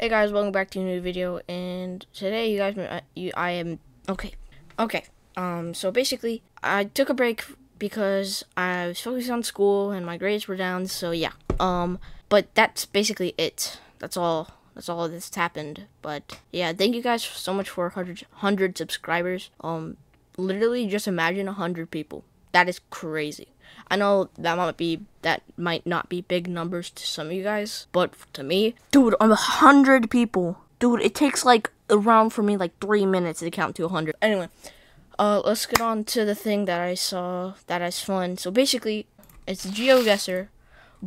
Hey guys, welcome back to a new video, and today you guys, I, you, I am, okay, okay, um, so basically, I took a break because I was focused on school and my grades were down, so yeah, um, but that's basically it, that's all, that's all that's happened, but yeah, thank you guys so much for 100, 100 subscribers, um, literally just imagine 100 people, that is crazy. I know that might be that might not be big numbers to some of you guys, but to me, dude, I'm a hundred people. Dude, it takes like around for me like three minutes to count to a hundred. Anyway, uh, let's get on to the thing that I saw that is fun. So basically, it's GeoGuessr,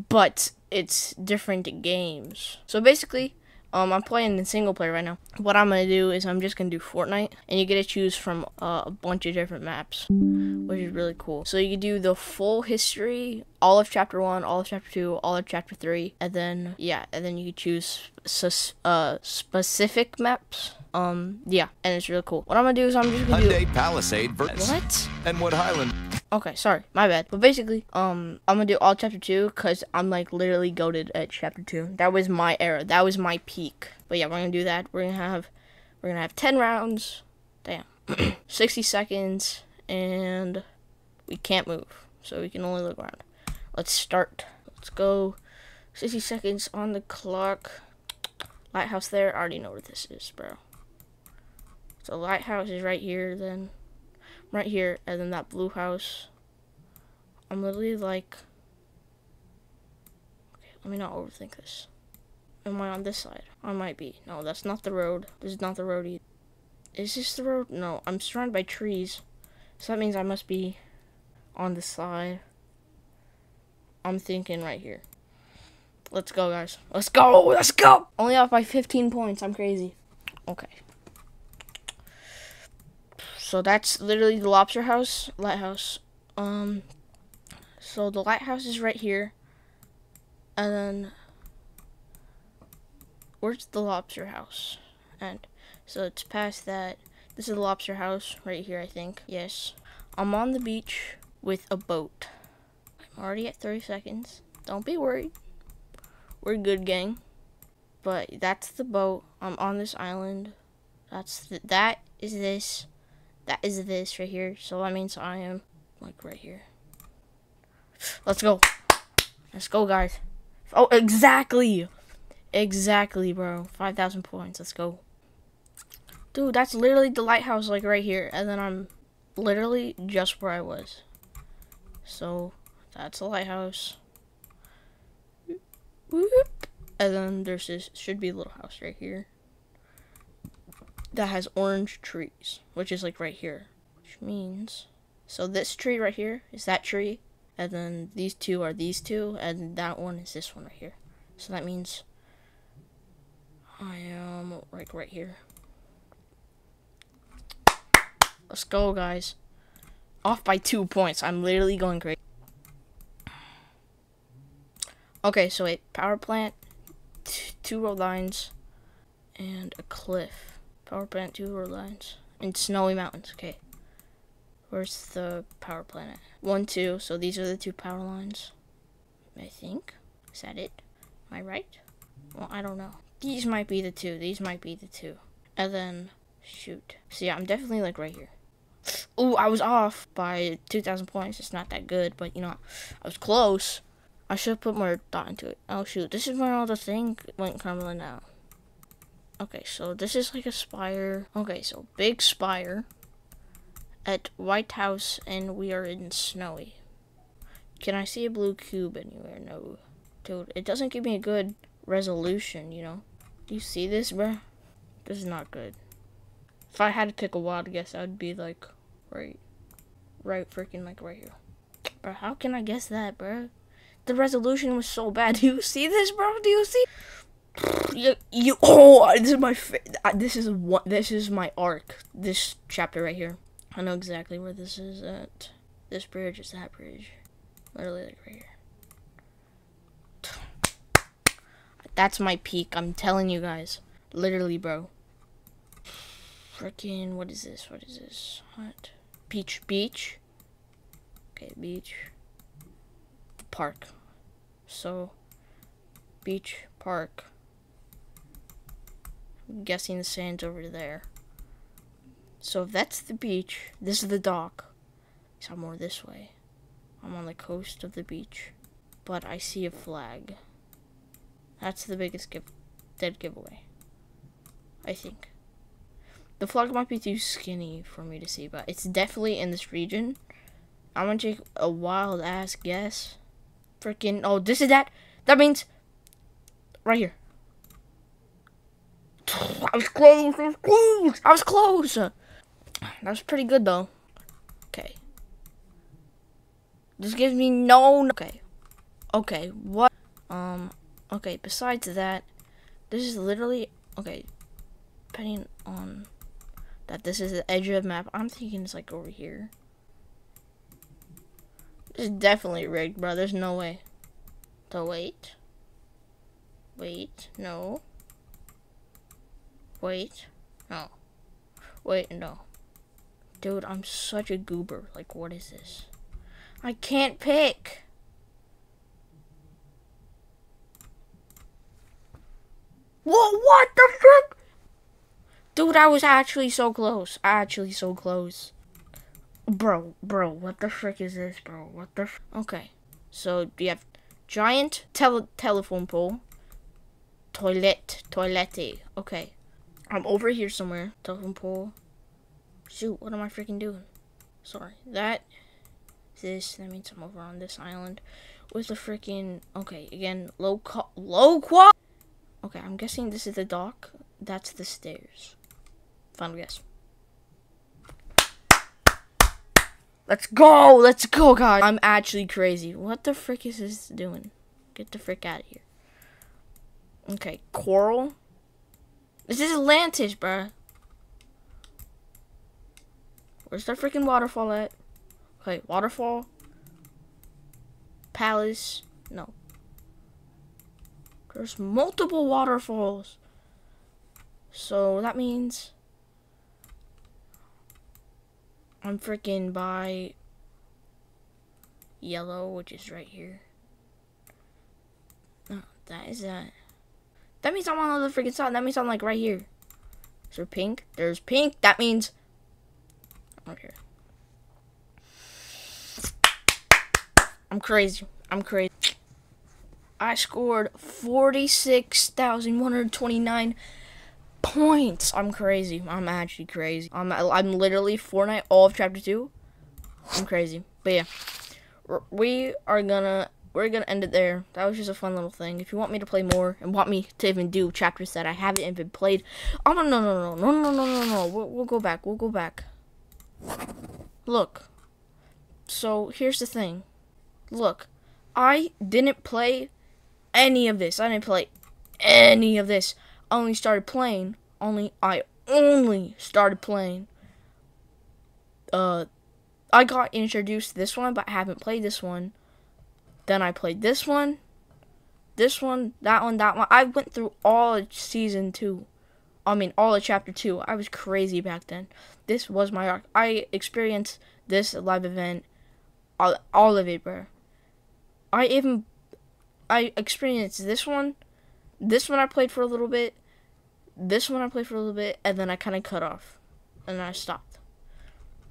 but it's different games. So basically, um, I'm playing in single player right now. What I'm gonna do is I'm just gonna do Fortnite, and you get to choose from uh, a bunch of different maps, which is really cool. So you can do the full history, all of Chapter One, all of Chapter Two, all of Chapter Three, and then yeah, and then you can choose uh specific maps. Um, yeah, and it's really cool. What I'm gonna do is I'm just gonna Hyundai do Palisade what? and Wood Highland. Okay, sorry, my bad. But basically, um, I'm gonna do all chapter two because I'm like literally goaded at chapter two. That was my era. That was my peak. But yeah, we're gonna do that. We're gonna have, we're gonna have ten rounds. Damn, sixty seconds, and we can't move, so we can only look around. Let's start. Let's go. Sixty seconds on the clock. Lighthouse there. I already know where this is, bro. So lighthouse is right here. Then right here, and then that blue house. I'm literally like, okay, let me not overthink this. Am I on this side? I might be. No, that's not the road. This is not the road either. Is this the road? No, I'm surrounded by trees. So that means I must be on the side. I'm thinking right here. Let's go, guys. Let's go. Let's go. Only off by 15 points. I'm crazy. Okay. So that's literally the lobster house, lighthouse. Um, so the lighthouse is right here, and then where's the lobster house? And so it's past that. This is the lobster house right here, I think. Yes, I'm on the beach with a boat. I'm already at 30 seconds. Don't be worried. We're good, gang. But that's the boat. I'm on this island. That's the, that is this that is this right here. So that means I am like right here. Let's go. Let's go, guys. Oh, exactly. Exactly, bro. 5,000 points. Let's go. Dude, that's literally the lighthouse like right here. And then I'm literally just where I was. So, that's the lighthouse. And then there's this, should be a little house right here that has orange trees, which is like right here. Which means, so this tree right here is that tree, and then these two are these two, and that one is this one right here. So that means I am like right here. Let's go, guys. Off by two points. I'm literally going crazy. Okay, so wait, power plant, two road lines, and a cliff. Power plant, two road lines. And snowy mountains, okay. Where's the power plant? One, two, so these are the two power lines. I think. Is that it? Am I right? Well, I don't know. These might be the two. These might be the two. And then, shoot. So yeah, I'm definitely like right here. Ooh, I was off by 2,000 points. It's not that good, but you know, I was close. I should have put more thought into it. Oh shoot, this is where all the thing went crumbling down. Okay, so this is like a spire. Okay, so big spire at White House, and we are in Snowy. Can I see a blue cube anywhere? No. Dude, it doesn't give me a good resolution, you know? Do you see this, bro? This is not good. If I had to pick a wild guess, I would be like, right, right freaking like right here. Bro, how can I guess that, bro? The resolution was so bad. Do you see this, bro? Do you see? You, you oh this is my this is what this is my arc. This chapter right here. I know exactly where this is at. This bridge is that bridge. Literally like right here. That's my peak i'm telling you guys. Literally bro. Freaking what is this? What is this? What? Beach beach? Okay beach. Park. So beach park Guessing the sand's over there. So if that's the beach, this is the dock. So I'm more this way. I'm on the coast of the beach. But I see a flag. That's the biggest give dead giveaway. I think. The flag might be too skinny for me to see, but it's definitely in this region. I'm gonna take a wild ass guess. Freaking oh this is that that means right here. I was close, I was close, I was close. That was pretty good though. Okay. This gives me no okay. Okay, what um okay, besides that, this is literally okay, depending on that this is the edge of the map, I'm thinking it's like over here. This is definitely rigged, bro. There's no way. So wait. Wait, no. Wait, no. Wait, no. Dude, I'm such a goober. Like, what is this? I can't pick. Whoa, what the frick? Dude, I was actually so close. Actually so close. Bro, bro, what the frick is this, bro? What the Okay. So, you have giant tele telephone pole. Toilet. Toilette. Okay. I'm over here somewhere. Telephone pole. Shoot, what am I freaking doing? Sorry. That this that means I'm over on this island with the freaking okay again low low qual okay I'm guessing this is the dock. That's the stairs. Final guess. Let's go! Let's go God I'm actually crazy. What the frick is this doing? Get the frick out of here. Okay coral this is Atlantis bruh where's the freaking waterfall at Okay, waterfall. Palace. No. There's multiple waterfalls. So that means I'm freaking by yellow, which is right here. No, that is that. That means I'm on the freaking side. That means I'm like right here. Is there pink? There's pink. That means I'm here. I'm crazy. I'm crazy. I scored 46,129 points. I'm crazy. I'm actually crazy. I'm, I'm literally Fortnite all of chapter 2. I'm crazy. But yeah, we are gonna, we're gonna end it there. That was just a fun little thing. If you want me to play more and want me to even do chapters that I haven't even played, oh no, no, no, no, no, no, no, no, no. We'll, we'll go back. We'll go back. Look. So here's the thing. Look, I didn't play any of this. I didn't play any of this. I only started playing. Only I only started playing. Uh, I got introduced to this one, but I haven't played this one. Then I played this one, this one, that one, that one. I went through all of season two. I mean, all of chapter two. I was crazy back then. This was my arc. I experienced this live event, all, all of it, bro. I even I experienced this one. This one I played for a little bit. This one I played for a little bit, and then I kind of cut off, and then I stopped.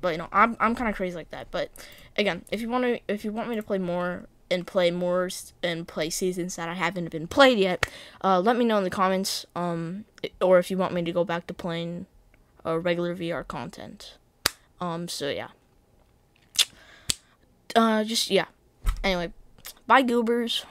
But you know, I'm I'm kind of crazy like that. But again, if you want to, if you want me to play more and play more and play seasons that I haven't been played yet, uh, let me know in the comments. Um, or if you want me to go back to playing uh, regular VR content. Um, so yeah. Uh, just yeah. Anyway, Bye, goobers.